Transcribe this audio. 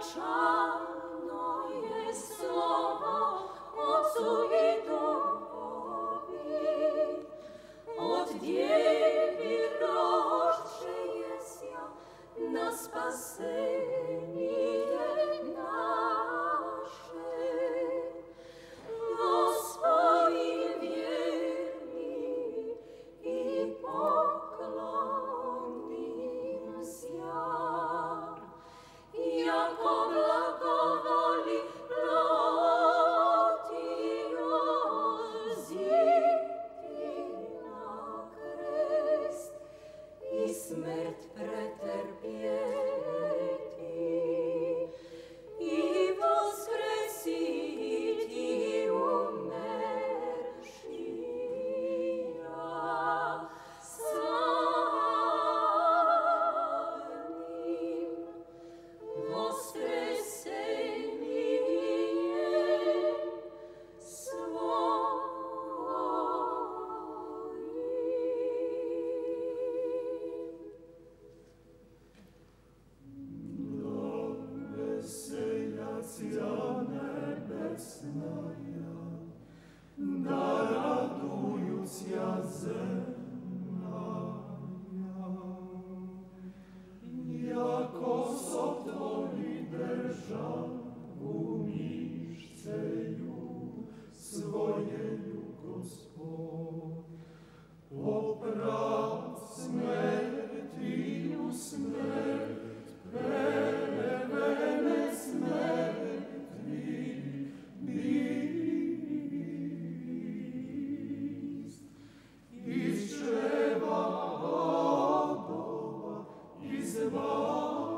child. моя, да радуюся земная. Яко сотвори державу мишцею своею Господь. Oh.